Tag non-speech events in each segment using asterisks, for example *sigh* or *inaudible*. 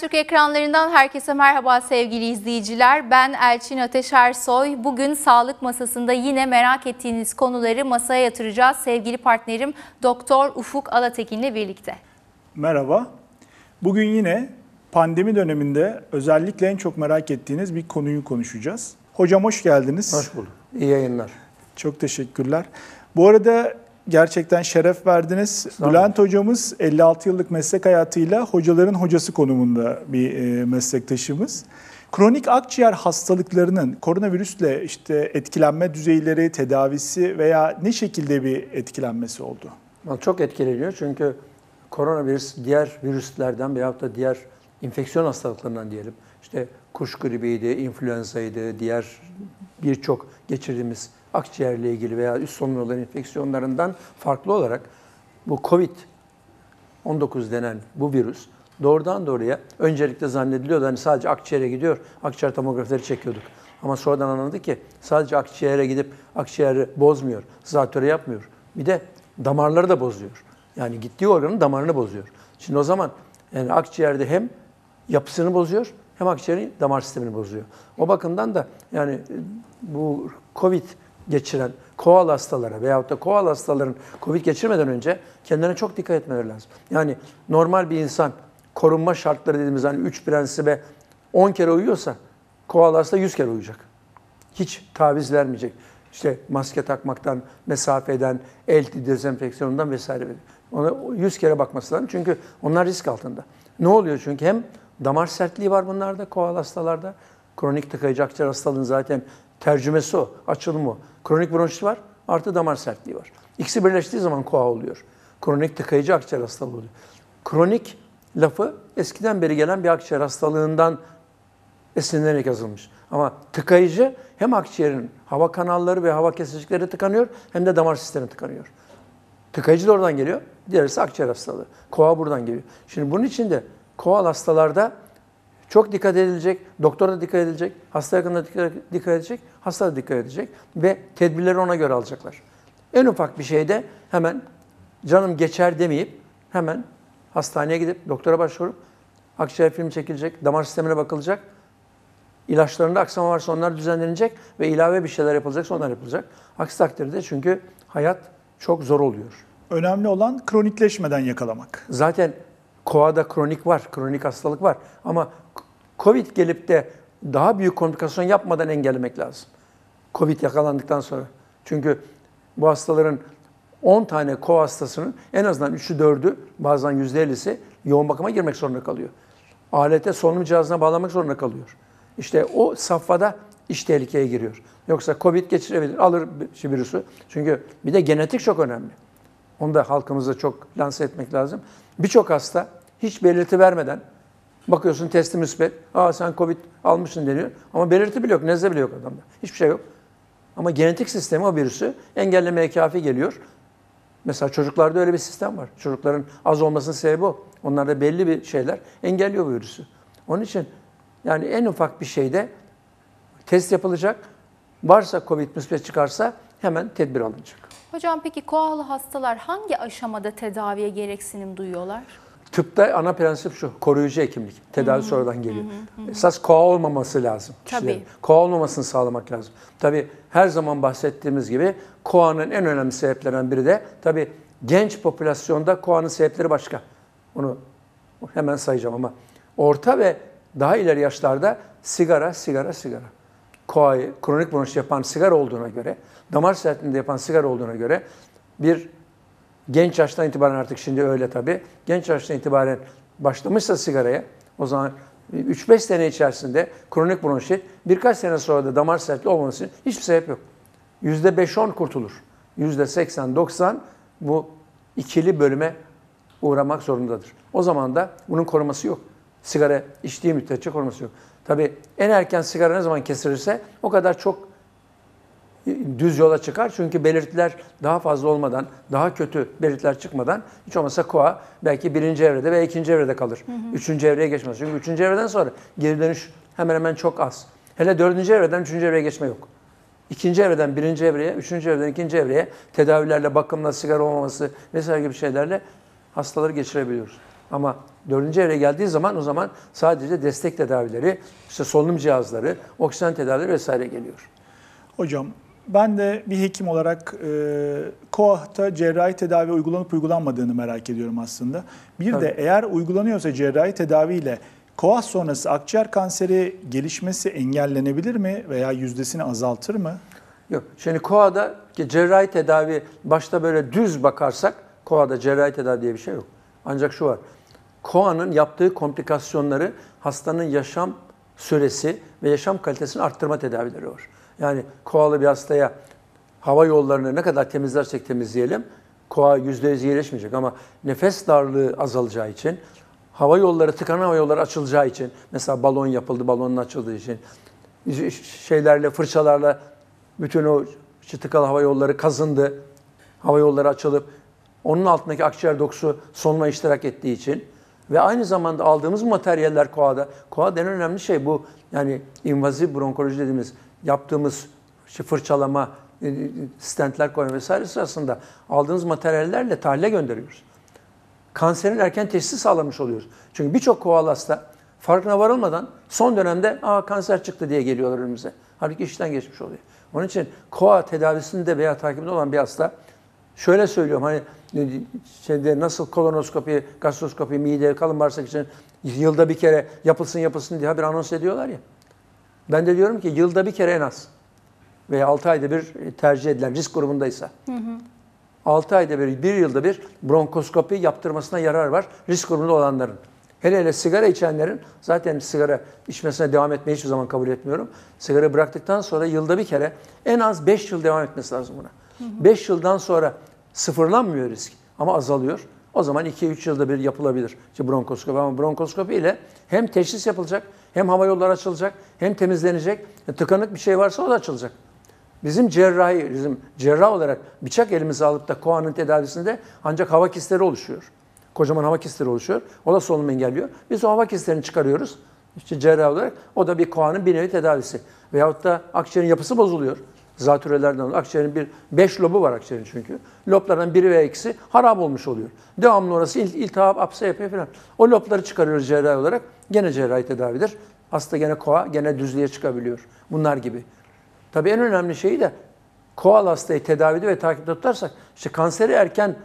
Habertürk ekranlarından herkese merhaba sevgili izleyiciler. Ben Elçin Ateş Ersoy. Bugün sağlık masasında yine merak ettiğiniz konuları masaya yatıracağız. Sevgili partnerim Doktor Ufuk Alatekin'le birlikte. Merhaba. Bugün yine pandemi döneminde özellikle en çok merak ettiğiniz bir konuyu konuşacağız. Hocam hoş geldiniz. Hoş bulduk. İyi yayınlar. Çok teşekkürler. Bu arada gerçekten şeref verdiniz. Bülent hocamız 56 yıllık meslek hayatıyla hocaların hocası konumunda bir e, meslektaşımız. Kronik akciğer hastalıklarının koronavirüsle işte etkilenme düzeyleri, tedavisi veya ne şekilde bir etkilenmesi oldu? Çok etkileniyor çünkü koronavirüs diğer virüslerden veyahut da diğer infeksiyon hastalıklarından diyelim. İşte kuş gribiydi, influenzaydı, diğer birçok geçirdiğimiz akciğerle ilgili veya üst solunum yolları enfeksiyonlarından farklı olarak bu COVID-19 denen bu virüs doğrudan doğruya öncelikle zannediliyordu hani sadece akciğere gidiyor, akciğer tomografileri çekiyorduk. Ama sonradan anladık ki sadece akciğere gidip akciğeri bozmuyor, zatürre yapmıyor. Bir de damarları da bozuyor. Yani gittiği organın damarını bozuyor. Şimdi o zaman yani akciğerde hem yapısını bozuyor hem akciğerin damar sistemini bozuyor. O bakımdan da yani bu COVID geçiren koal hastalara veyahut da koal hastaların COVID geçirmeden önce kendilerine çok dikkat etmeleri lazım. Yani normal bir insan korunma şartları dediğimiz hani 3 prensibe 10 kere uyuyorsa koal hasta 100 kere uyuyacak. Hiç taviz vermeyecek. İşte maske takmaktan, mesafeden, el dezenfeksiyonundan vesaire. Ona 100 kere bakması lazım. Çünkü onlar risk altında. Ne oluyor çünkü hem damar sertliği var bunlarda, koal hastalarda. Kronik tıkayıcı akciğer hastalığının zaten tercümesi o, açılımı o. Kronik bronşit var, artı damar sertliği var. İkisi birleştiği zaman koa oluyor. Kronik tıkayıcı akciğer hastalığı oluyor. Kronik lafı eskiden beri gelen bir akciğer hastalığından esinlenerek yazılmış. Ama tıkayıcı hem akciğerin hava kanalları ve hava kesicikleri tıkanıyor hem de damar sistemi tıkanıyor. Tıkayıcı da oradan geliyor. Diğerisi akciğer hastalığı. Koa buradan geliyor. Şimdi bunun için de koal hastalarda çok dikkat edilecek, doktor da dikkat edilecek, hasta yakında dikkat, dikkat edecek, hasta da dikkat edecek ve tedbirleri ona göre alacaklar. En ufak bir şeyde hemen canım geçer demeyip hemen hastaneye gidip doktora başvurup akciğer filmi çekilecek, damar sistemine bakılacak. İlaçlarında aksama varsa onlar düzenlenecek ve ilave bir şeyler yapılacaksa onlar yapılacak. Aksi takdirde çünkü hayat çok zor oluyor. Önemli olan kronikleşmeden yakalamak. Zaten koada kronik var, kronik hastalık var. Ama Covid gelip de daha büyük komplikasyon yapmadan engellemek lazım. Covid yakalandıktan sonra. Çünkü bu hastaların 10 tane ko hastasının en azından 3'ü 4'ü bazen %50'si yoğun bakıma girmek zorunda kalıyor. Alete solunum cihazına bağlamak zorunda kalıyor. İşte o safhada iş tehlikeye giriyor. Yoksa Covid geçirebilir, alır virüsü. Çünkü bir de genetik çok önemli. Onu da halkımıza çok lanse etmek lazım. Birçok hasta hiç belirti vermeden bakıyorsun testi müsbet. Aa sen Covid almışsın deniyor. Ama belirti bile yok, nezle bile yok adamda. Hiçbir şey yok. Ama genetik sistemi o virüsü engellemeye kafi geliyor. Mesela çocuklarda öyle bir sistem var. Çocukların az olmasının sebebi o. Onlarda belli bir şeyler engelliyor bu virüsü. Onun için yani en ufak bir şeyde test yapılacak. Varsa Covid müspet çıkarsa hemen tedbir alınacak. Hocam peki koalı hastalar hangi aşamada tedaviye gereksinim duyuyorlar? Tıpta ana prensip şu, koruyucu hekimlik. Tedavi sonradan geliyor. Esas koa olmaması lazım. kişilerin. Tabii. Koa olmamasını sağlamak lazım. Tabii her zaman bahsettiğimiz gibi koanın en önemli sebeplerinden biri de tabii genç popülasyonda koanın sebepleri başka. Onu hemen sayacağım ama orta ve daha ileri yaşlarda sigara, sigara, sigara. Koayı, kronik bronşit yapan sigara olduğuna göre, damar sertliğinde yapan sigara olduğuna göre bir genç yaştan itibaren artık şimdi öyle tabii. Genç yaştan itibaren başlamışsa sigaraya o zaman 3-5 sene içerisinde kronik bronşit birkaç sene sonra da damar sertliği olmaması hiçbir sebep yok. %5-10 kurtulur. %80-90 bu ikili bölüme uğramak zorundadır. O zaman da bunun koruması yok. Sigara içtiği müddetçe koruması yok. Tabii en erken sigara ne zaman kesilirse o kadar çok düz yola çıkar. Çünkü belirtiler daha fazla olmadan, daha kötü belirtiler çıkmadan hiç olmazsa koa belki birinci evrede veya ikinci evrede kalır. Üçüncü evreye geçmez. Çünkü üçüncü evreden sonra geri dönüş hemen hemen çok az. Hele dördüncü evreden üçüncü evreye geçme yok. İkinci evreden birinci evreye, üçüncü evreden ikinci evreye tedavilerle, bakımla, sigara olmaması vesaire gibi şeylerle hastaları geçirebiliyoruz. Ama dördüncü evre geldiği zaman o zaman sadece destek tedavileri, işte solunum cihazları, oksijen tedavileri vesaire geliyor. Hocam ben de bir hekim olarak e, KOAH'ta cerrahi tedavi uygulanıp uygulanmadığını merak ediyorum aslında. Bir Tabii. de eğer uygulanıyorsa cerrahi tedaviyle KOAH sonrası akciğer kanseri gelişmesi engellenebilir mi veya yüzdesini azaltır mı? Yok. Şimdi KOA'da ki cerrahi tedavi başta böyle düz bakarsak KOA'da cerrahi tedavi diye bir şey yok. Ancak şu var. KOA'nın yaptığı komplikasyonları hastanın yaşam süresi ve yaşam kalitesini arttırma tedavileri var. Yani KOA'lı bir hastaya hava yollarını ne kadar temizlersek temizleyelim KOA %100 iyileşmeyecek ama nefes darlığı azalacağı için hava yolları tıkanan hava yolları açılacağı için mesela balon yapıldı balonun açıldığı için şeylerle fırçalarla bütün o işte tıkalı hava yolları kazındı. Hava yolları açılıp onun altındaki akciğer dokusu solunuma iştirak ettiği için ve aynı zamanda aldığımız materyaller koada. Koada en önemli şey bu yani invaziv bronkoloji dediğimiz yaptığımız fırçalama, e, stentler koyma vesaire sırasında aldığımız materyallerle tahlile gönderiyoruz. Kanserin erken teşhisi sağlamış oluyoruz. Çünkü birçok koala hasta farkına varılmadan son dönemde Aa, kanser çıktı diye geliyorlar önümüze. Halbuki işten geçmiş oluyor. Onun için koa tedavisinde veya takibinde olan bir hasta şöyle söylüyorum hani şeyde nasıl kolonoskopi, gastroskopi, mide, kalın bağırsak için yılda bir kere yapılsın yapılsın diye haber anons ediyorlar ya. Ben de diyorum ki yılda bir kere en az veya 6 ayda bir tercih edilen risk grubundaysa. Hı hı. 6 ayda bir, 1 yılda bir bronkoskopi yaptırmasına yarar var risk grubunda olanların. Hele hele sigara içenlerin zaten sigara içmesine devam etmeyi hiçbir zaman kabul etmiyorum. Sigara bıraktıktan sonra yılda bir kere en az 5 yıl devam etmesi lazım buna. 5 yıldan sonra sıfırlanmıyor risk ama azalıyor. O zaman 2-3 yılda bir yapılabilir işte bronkoskopi ama bronkoskopi ile hem teşhis yapılacak hem hava yolları açılacak hem temizlenecek. E, tıkanık bir şey varsa o da açılacak. Bizim cerrahi, bizim cerrah olarak bıçak elimize alıp da koanın tedavisinde ancak hava kistleri oluşuyor. Kocaman hava kistleri oluşuyor. O da solunum engelliyor. Biz o hava kistlerini çıkarıyoruz. İşte cerrah olarak o da bir koanın bir nevi tedavisi. Veyahut da akciğerin yapısı bozuluyor. Zatürelerden dolayı. Akciğerin bir, beş lobu var akciğerin çünkü. Loblardan biri veya ikisi harap olmuş oluyor. Devamlı orası il, iltihap, apse yapıyor falan. O lobları çıkarıyoruz cerrahi olarak. Gene cerrahi tedavidir. Hasta gene koa, gene düzlüğe çıkabiliyor. Bunlar gibi. Tabii en önemli şeyi de koal hastayı tedavide ve takipte tutarsak işte kanseri erken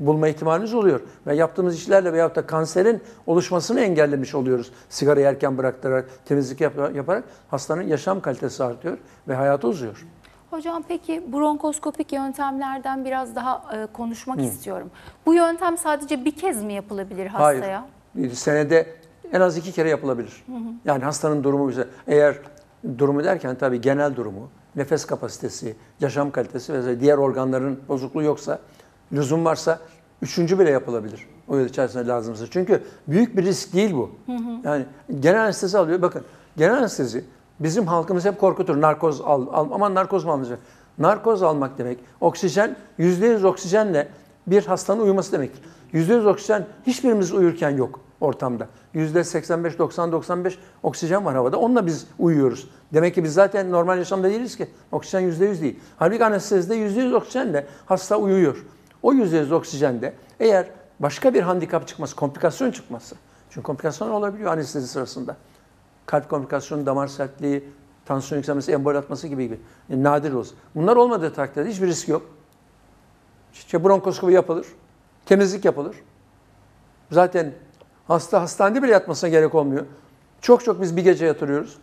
bulma ihtimalimiz oluyor. Ve yaptığımız işlerle veyahut da kanserin oluşmasını engellemiş oluyoruz. Sigarayı erken bıraktırarak, temizlik yaparak hastanın yaşam kalitesi artıyor ve hayatı uzuyor. Hocam peki bronkoskopik yöntemlerden biraz daha e, konuşmak Hı. istiyorum. Bu yöntem sadece bir kez mi yapılabilir hastaya? Hayır. Senede en az iki kere yapılabilir. Hı hı. Yani hastanın durumu bize eğer durumu derken tabii genel durumu, nefes kapasitesi, yaşam kalitesi ve diğer organların bozukluğu yoksa, lüzum varsa üçüncü bile yapılabilir. O yıl içerisinde lazımsa. Çünkü büyük bir risk değil bu. Hı hı. Yani genel anestezi alıyor. Bakın genel anestezi bizim halkımız hep korkutur. Narkoz al, al ama narkoz mu alınacak? Narkoz almak demek oksijen, %100 oksijenle bir hastanın uyuması demektir. %100 oksijen hiçbirimiz uyurken yok ortamda. %85, 90, 95 oksijen var havada. Onunla biz uyuyoruz. Demek ki biz zaten normal yaşamda değiliz ki. Oksijen %100 değil. Halbuki anestezide %100 oksijenle hasta uyuyor. O %100 oksijende eğer başka bir handikap çıkması, komplikasyon çıkması. Çünkü komplikasyon olabiliyor anestezi sırasında. Kalp komplikasyonu, damar sertliği, tansiyon yükselmesi, embol atması gibi gibi. Yani nadir olsun. Bunlar olmadığı takdirde hiçbir risk yok. İşte bronkoskopi yapılır. Temizlik yapılır. Zaten hasta hastanede bile yatmasına gerek olmuyor. Çok çok biz bir gece yatırıyoruz.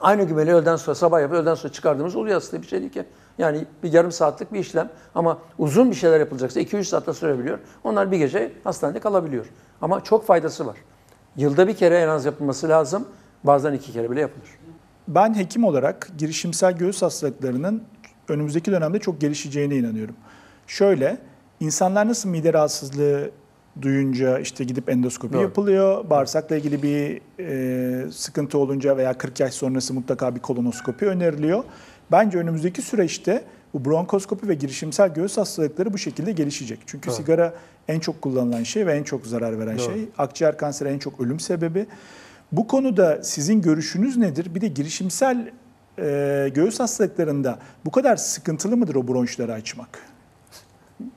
Aynı güveni öğleden sonra sabah yapıp öğleden sonra çıkardığımız oluyor aslında bir şey değil ki. Yani bir yarım saatlik bir işlem ama uzun bir şeyler yapılacaksa 2-3 saatte sürebiliyor. Onlar bir gece hastanede kalabiliyor. Ama çok faydası var. Yılda bir kere en az yapılması lazım. Bazen iki kere bile yapılır. Ben hekim olarak girişimsel göğüs hastalıklarının önümüzdeki dönemde çok gelişeceğine inanıyorum. Şöyle, insanlar nasıl mide rahatsızlığı duyunca işte gidip endoskopi Doğru. yapılıyor. Bağırsakla ilgili bir e, sıkıntı olunca veya 40 yaş sonrası mutlaka bir kolonoskopi öneriliyor. Bence önümüzdeki süreçte bu bronkoskopi ve girişimsel göğüs hastalıkları bu şekilde gelişecek. Çünkü Doğru. sigara en çok kullanılan şey ve en çok zarar veren Doğru. şey. Akciğer kanseri en çok ölüm sebebi. Bu konuda sizin görüşünüz nedir? Bir de girişimsel e, göğüs hastalıklarında bu kadar sıkıntılı mıdır o bronşları açmak?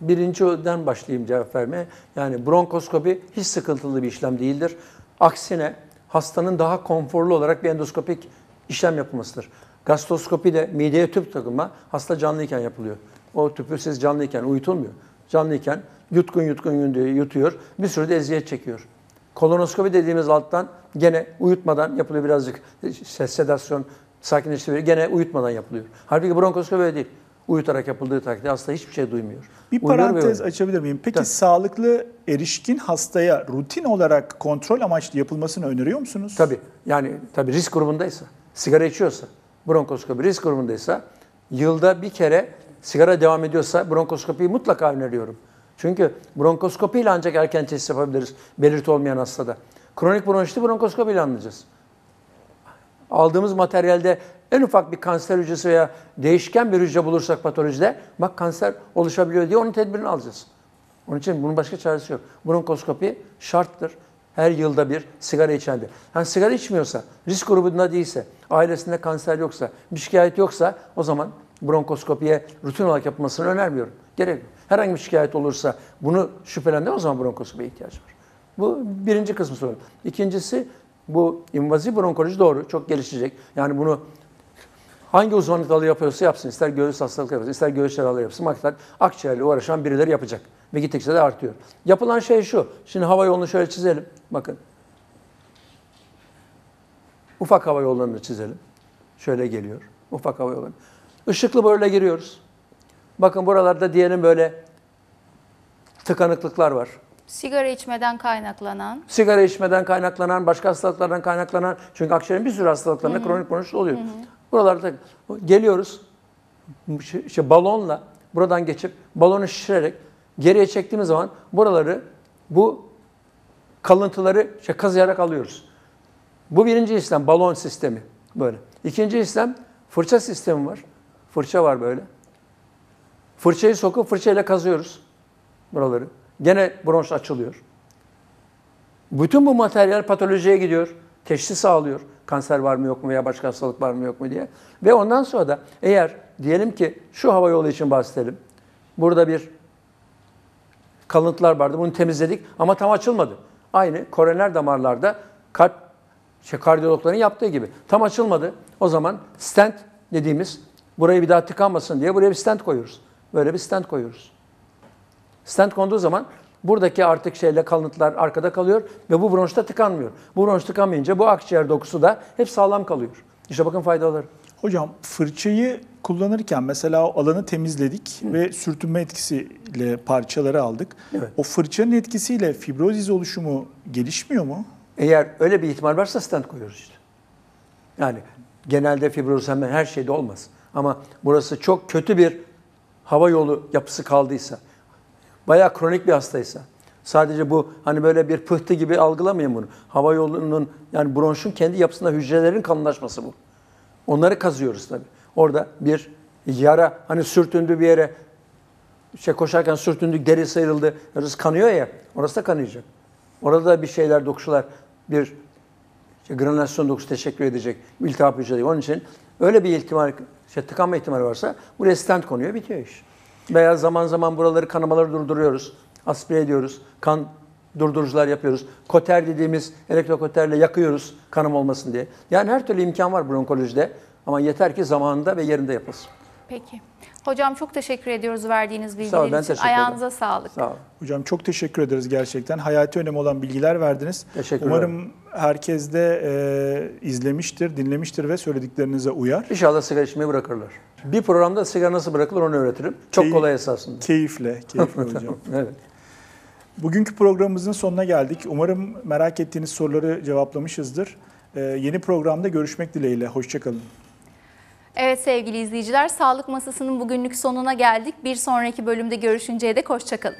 Birinciden başlayayım cevap vermeye. Yani bronkoskopi hiç sıkıntılı bir işlem değildir. Aksine hastanın daha konforlu olarak bir endoskopik işlem yapılmasıdır. Gastroskopi de mideye tüp takılma hasta canlıyken yapılıyor. O tüpü siz canlıyken uyutulmuyor. Canlıyken yutkun yutkun yutuyor. Bir sürü de eziyet çekiyor. Kolonoskopi dediğimiz alttan gene uyutmadan yapılıyor birazcık işte sedasyon, sakinleştiriyor. Gene uyutmadan yapılıyor. Halbuki bronkoskopi öyle değil. Uyutarak yapıldığı takdirde hasta hiçbir şey duymuyor. Bir Uyuyor ve parantez uyuyor. açabilir miyim? Peki Tabii. sağlıklı erişkin hastaya rutin olarak kontrol amaçlı yapılmasını öneriyor musunuz? Tabii. Yani tabii risk grubundaysa, sigara içiyorsa, bronkoskopi risk grubundaysa, yılda bir kere sigara devam ediyorsa bronkoskopiyi mutlaka öneriyorum. Çünkü bronkoskopiyle ancak erken teşhis yapabiliriz belirti olmayan hastada. Kronik bronşiti bronkoskopiyle anlayacağız. Aldığımız materyalde en ufak bir kanser hücresi veya değişken bir hücre bulursak patolojide bak kanser oluşabiliyor diye onun tedbirini alacağız. Onun için bunun başka çaresi yok. Bronkoskopi şarttır. Her yılda bir sigara içende. Yani sigara içmiyorsa, risk grubunda değilse, ailesinde kanser yoksa, bir şikayet yoksa o zaman bronkoskopiye rutin olarak yapılmasını önermiyorum. Gerek yok. Herhangi bir şikayet olursa bunu şüphelendi o zaman bronkoskopiye ihtiyaç var. Bu birinci kısmı sorun. İkincisi bu invaziv bronkoloji doğru, çok gelişecek. Yani bunu hangi uzmanlık dalı yapıyorsa yapsın. İster göğüs hastalıkları yapsın, ister göğüs cerrahları yapsın. Maksat akciğerle uğraşan birileri yapacak. Ve gittikçe de artıyor. Yapılan şey şu. Şimdi hava yolunu şöyle çizelim. Bakın. Ufak hava yollarını çizelim. Şöyle geliyor. Ufak hava yolları. Işıklı böyle giriyoruz. Bakın buralarda diyelim böyle tıkanıklıklar var. Sigara içmeden kaynaklanan. Sigara içmeden kaynaklanan, başka hastalıklardan kaynaklanan, çünkü akciğerin bir sürü hastalıklarında kronik bronşit oluyor. Buralarda geliyoruz, işte balonla buradan geçip balonu şişirerek geriye çektiğimiz zaman buraları bu kalıntıları işte kazıyarak alıyoruz. Bu birinci işlem balon sistemi böyle. İkinci işlem fırça sistemi var. Fırça var böyle. Fırçayı sokup fırçayla kazıyoruz buraları. Gene bronş açılıyor. Bütün bu materyal patolojiye gidiyor. Teşhis sağlıyor. Kanser var mı yok mu veya başka hastalık var mı yok mu diye. Ve ondan sonra da eğer diyelim ki şu hava yolu için bahsedelim. Burada bir kalıntılar vardı. Bunu temizledik ama tam açılmadı. Aynı koroner damarlarda kalp şey, kardiyologların yaptığı gibi. Tam açılmadı. O zaman stent dediğimiz burayı bir daha tıkanmasın diye buraya bir stent koyuyoruz. Böyle bir stent koyuyoruz. Stent konduğu zaman buradaki artık şeyle kalıntılar arkada kalıyor ve bu bronşta tıkanmıyor. Bu bronş tıkanmayınca bu akciğer dokusu da hep sağlam kalıyor. İşte bakın faydaları. Hocam fırçayı kullanırken mesela o alanı temizledik ve sürtünme etkisiyle parçaları aldık. Evet. O fırçanın etkisiyle fibrozis oluşumu gelişmiyor mu? Eğer öyle bir ihtimal varsa stent koyuyoruz işte. Yani genelde fibroz hemen her şeyde olmaz. Ama burası çok kötü bir hava yolu yapısı kaldıysa, bayağı kronik bir hastaysa, sadece bu hani böyle bir pıhtı gibi algılamayın bunu. Hava yolunun yani bronşun kendi yapısında hücrelerin kalınlaşması bu. Onları kazıyoruz tabii. Orada bir yara hani sürtündü bir yere şey koşarken sürtündük deri sıyrıldı. Orası kanıyor ya. Orası da kanayacak. Orada da bir şeyler dokuşular bir işte granülasyon dokusu teşekkür edecek. İltihap hücreleri. Onun için öyle bir ihtimal, işte tıkanma ihtimali varsa buraya stent konuyor bitiyor iş. Veya zaman zaman buraları kanamaları durduruyoruz. Aspire ediyoruz. Kan durdurucular yapıyoruz. Koter dediğimiz elektrokoterle yakıyoruz kanım olmasın diye. Yani her türlü imkan var bronkolojide. Ama yeter ki zamanında ve yerinde yapılsın. Peki. Hocam çok teşekkür ediyoruz verdiğiniz Sağ ol, bilgiler ben için. teşekkür ederim. Ayağınıza sağlık. Sağ olun. Hocam çok teşekkür ederiz gerçekten. Hayati önemi olan bilgiler verdiniz. Teşekkürler. Umarım herkes de e, izlemiştir, dinlemiştir ve söylediklerinize uyar. İnşallah sigara içmeyi bırakırlar. Bir programda sigara nasıl bırakılır onu öğretirim. Çok Keyif- kolay esasında. Keyifle, keyifle *laughs* hocam. Evet. Bugünkü programımızın sonuna geldik. Umarım merak ettiğiniz soruları cevaplamışızdır. E, yeni programda görüşmek dileğiyle. Hoşçakalın. Evet sevgili izleyiciler, Sağlık Masası'nın bugünlük sonuna geldik. Bir sonraki bölümde görüşünceye dek hoşçakalın.